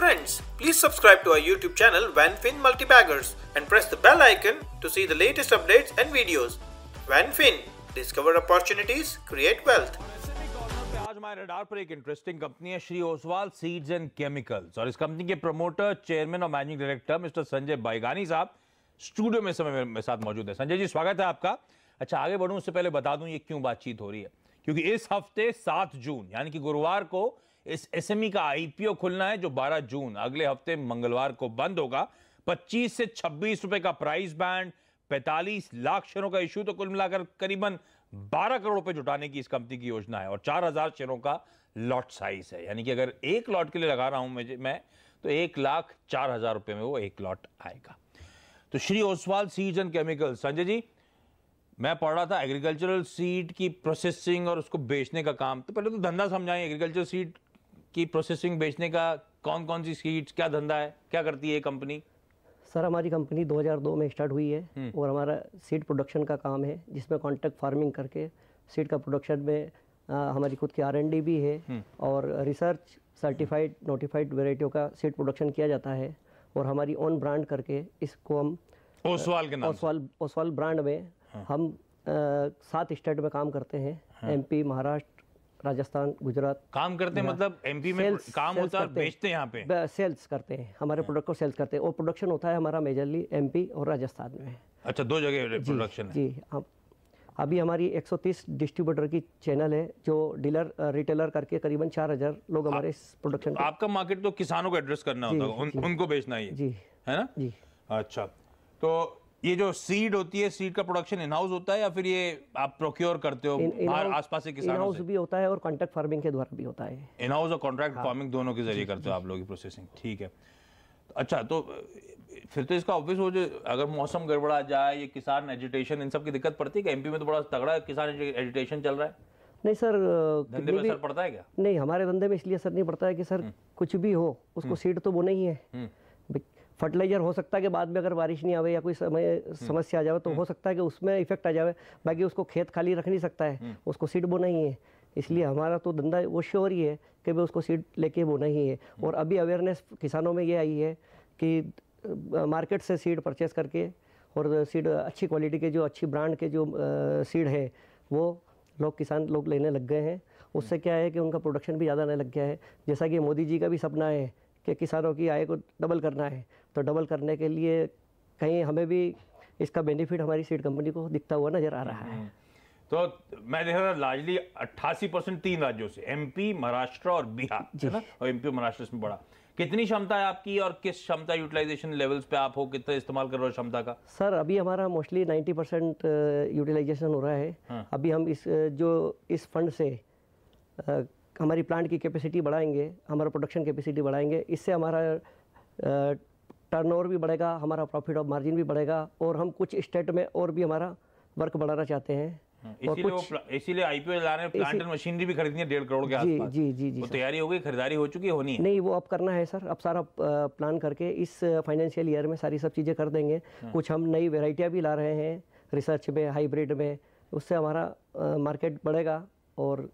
subscribe to our YouTube channel VanFin Multibaggers and press the bell icon to see the latest updates and videos. VanFin, discover opportunities, create wealth. आज हमारे radar पर एक interesting company है Shri Oswal Seeds and Chemicals और इस company के promoter chairman और managing director mister Sanjay Baigani साहब स्टूडियो में समय मेरे साथ मौजूद है। संजय जी स्वागत है आपका। अच्छा आगे बढ़ूं उससे पहले बता दूँ ये क्यों बातचीत हो रही है? क्योंकि इस हफ़्ते 7 जून यानी कि गुरुवार को इस एसएमई का आईपीओ खुलना है जो 12 जून, अगले हफ़्ते मंगलवार को बंद होगा। 25 से 26 रुपए का प्राइस बैंड 45 लाख शेयरों का इशू तो कुल मिलाकर करीबन 12 करोड़ रुपए जुटाने की इस कंपनी की योजना है और 4000 शेयरों का लॉट साइज़ है। यानी कि अगर एक लॉट के लिए लगा रहा हूँ मैं तो एक लाख चार हज़ार रुपए में वो एक लॉट आएगा। तो Shri Oswal Seeds and Chemical Sanjay ji, मैं पढ़ रहा था एग्रीकल्चरल सीड की प्रोसेसिंग और उसको बेचने का काम। तो पहले तो धंधा समझाएँ एग्रीकल्चर सीड की प्रोसेसिंग बेचने का कौन कौन सी सीड्स क्या धंधा है क्या करती है ये कंपनी सर हमारी कंपनी 2002 में स्टार्ट हुई है हम्म। और हमारा सीड प्रोडक्शन का काम है जिसमें कॉन्ट्रैक्ट फ़ार्मिंग करके सीड का प्रोडक्शन में आ, हमारी खुद की आरएनडी भी है हम्म। और रिसर्च सर्टिफाइड नोटिफाइड वेराइटियों का सीड प्रोडक्शन किया जाता है और हमारी ओन ब्रांड करके इसको हम ओसवाल के नाम ओसवाल ओसवाल ब्रांड में हम सात स्टेट में काम करते हैं एमपी महाराष्ट्र राजस्थान गुजरात। काम करते हैं मतलब एमपी में Sales- काम sales होता है हैं। बेचते हैं यहाँ पे? सेल्स करते हैं हमारे प्रोडक्ट को सेल्स करते हैं। और प्रोडक्शन होता है हमारा मेजरली एमपी और राजस्थान में। अच्छा दो जगह प्रोडक्शन जी हम अभी हमारी 130 डिस्ट्रीब्यूटर की चैनल है जो डीलर रिटेलर करके करीबन 4000 लोग हमारे इस प्रोडक्शन आपका मार्केट तो किसानों को एड्रेस करना होता है उन, उनको बेचना ही है। जी। है ना? जी। अच्छा तो ये जो सीड होती है सीड का प्रोडक्शन इन हाउस होता है या फिर ये आप प्रोक्योर करते हो बाहर आसपास इन किसानों हाउस से? भी होता है और कॉन्ट्रैक्ट फ़ार्मिंग के द्वारा भी होता है। इन हाउस और कॉन्ट्रैक्ट हाँ। फ़ार्मिंग दोनों के ज़रिए करते हो आप लोग की प्रोसेसिंग ठीक है। अच्छा तो फिर तो इसका ऑब्वियस हो जो अगर मौसम गड़बड़ा जाए ये किसान एजिटेशन इन सब की दिक्कत पड़ती है कि एमपी में तो बड़ा तगड़ा किसान एजिटेशन चल रहा है। नहीं सर धंधे में भी असर पड़ता है क्या? नहीं हमारे धंधे में इसलिए असर नहीं पड़ता है कि सर कुछ भी हो उसको सीड तो बोना ही है। हम्म। फर्टिलाइज़र हो सकता है कि बाद में अगर बारिश नहीं आवे या कोई समय समस्या आ जाए तो हो सकता है कि उसमें इफ़ेक्ट आ जाए बाकी उसको खेत खाली रख नहीं सकता है। उसको सीड बोना ही है। इसलिए हमारा तो धंधा वो श्योर ही है कि भाई उसको सीड लेके बोना ही है। और अभी अवेयरनेस किसानों में ये आई है कि मार्केट से सीड परचेस करके और सीड अच्छी क्वालिटी के जो अच्छी ब्रांड के जो सीड है वो लोग किसान लोग लेने लग गए हैं। उससे क्या है कि उनका प्रोडक्शन भी ज़्यादा आने लग गया है। जैसा कि मोदी जी का भी सपना है कि किसानों की आय को डबल करना है। तो डबल करने के लिए कहीं हमें भी इसका बेनिफिट हमारी सीड कंपनी को दिखता हुआ नज़र आ रहा है। तो मैं देख रहा था लार्जली 88 परसेंट तीन राज्यों से एमपी महाराष्ट्र और बिहार है ना? और एमपी महाराष्ट्र इसमें बड़ा कितनी क्षमता है आपकी और किस क्षमता यूटिलाइजेशन लेवल्स पे आप हो कितना इस्तेमाल कर रहे हो क्षमता का? सर अभी हमारा मोस्टली 90 परसेंट यूटिलाइजेशन हो रहा है। हाँ। अभी हम इस जो इस फंड से अ, हमारी प्लांट की कैपेसिटी बढ़ाएँगे हमारा प्रोडक्शन कैपेसिटी बढ़ाएँगे इससे हमारा टर्नओवर भी बढ़ेगा हमारा प्रॉफिट ऑफ़ मार्जिन भी बढ़ेगा और हम कुछ स्टेट में और भी हमारा वर्क बढ़ाना चाहते हैं। और इसीलिए वो कुछ प्ला- इसीलिए आईपीओ लाने प्लांट एंड मशीनरी भी खरीदनी है डेढ़ करोड़ के जी आसपास। जी जी जी तैयारी हो गई खरीदारी हो चुकी है होनी है। नहीं वो अब करना है सर। अब सारा प्लान करके इस फाइनेंशियल ईयर में सारी सब चीज़ें कर देंगे। हाँ। कुछ हम नई वेराइटियाँ भी ला रहे हैं रिसर्च में हाइब्रिड में उससे हमारा मार्केट बढ़ेगा और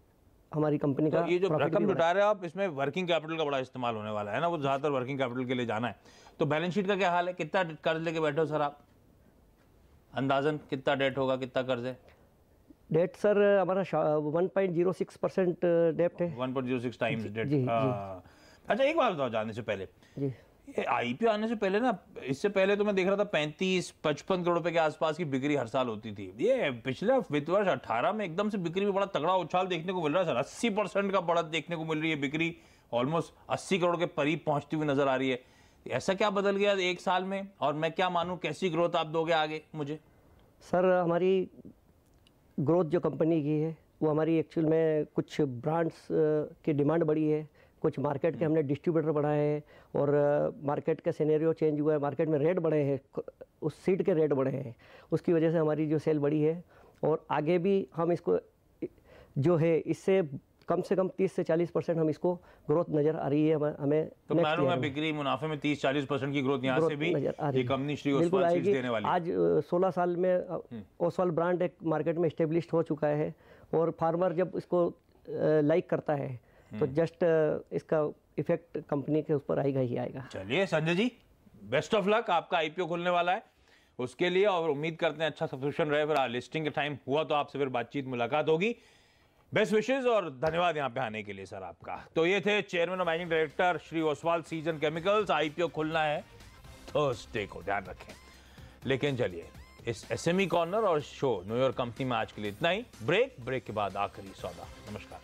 हमारी कंपनी तो का ये जो रकम जुटा रहे हो आप इसमें वर्किंग कैपिटल का बड़ा इस्तेमाल होने वाला है ना वो ज़्यादातर वर्किंग कैपिटल के लिए जाना है। तो बैलेंस शीट का क्या हाल है? कितना कर्ज लेके बैठे हो सर आप? अंदाजन कितना डेट होगा कितना कर्ज है? डेट सर हमारा one point zero six percent डेप्ट है। 1.06 टाइम्स डेट। अच्छा एक बात बताओ जाने से पहले। जी। आईपीओ आने से पहले ना, इससे पहले तो मैं देख रहा था पैंतीस, पचपन करोड़ रुपए के आसपास की बिक्री हर साल होती थी। ये पिछले वित्त वर्ष अठारह में एकदम से बिक्री में बड़ा तगड़ा उछाल देखने को मिल रहा है सर। अस्सी परसेंट का बढ़त देखने को मिल रही है बिक्री। ऑलमोस्ट अस्सी करोड़ के करीब पहुँचती हुई नज़र आ रही है। ऐसा क्या बदल गया एक साल में? और मैं क्या मानूं, कैसी ग्रोथ आप दोगे आगे मुझे? सर, हमारी ग्रोथ जो कंपनी की है, वो हमारी एक्चुअल में कुछ ब्रांड्स की डिमांड बढ़ी है। कुछ मार्केट के हमने डिस्ट्रीब्यूटर बढ़ाए हैं और मार्केट का सिनेरियो चेंज हुआ है मार्केट में रेट बढ़े हैं उस सीट के रेट बढ़े हैं। उसकी वजह से हमारी जो सेल बढ़ी है और आगे भी हम इसको जो है इससे कम से कम 30 से 40 परसेंट हम इसको ग्रोथ नज़र आ रही है हमें हमें तो मालूम है बिक्री मुनाफे में तीस चालीस परसेंट की ग्रोथ यहाँ से भी नज़र आ रही ये। कंपनी श्री ओसवाल देने वाली आज सोलह साल में अ, ओसवाल ब्रांड एक मार्केट में स्टेब्लिश हो चुका है और फार्मर जब इसको लाइक करता है तो जस्ट इसका इफ़ेक्ट कंपनी के ऊपर आएगा ही आएगा। चलिए Sanjay ji best of luck आपका आईपीओ खुलने वाला है। उसके लिए और उम्मीद करते हैं अच्छा सब्सक्रिप्शन रहे फिर लिस्टिंग के टाइम हुआ तो आपसे फिर बातचीत मुलाकात होगी। बेस्ट विशेष और धन्यवाद यहाँ पे आने के लिए सर आपका। तो ये थे चेयरमैन और मैनेजिंग डायरेक्टर श्री ओसवाल सीज़न केमिकल्स आईपीओ खुलना है थर्सडे को ध्यान रखें। लेकिन चलिए इस एसएमई कॉर्नर और शो न्यूयॉर्क कंपनी में आज के लिए इतना ही। ब्रेक ब्रेक के बाद आखिरी सौदा। नमस्कार।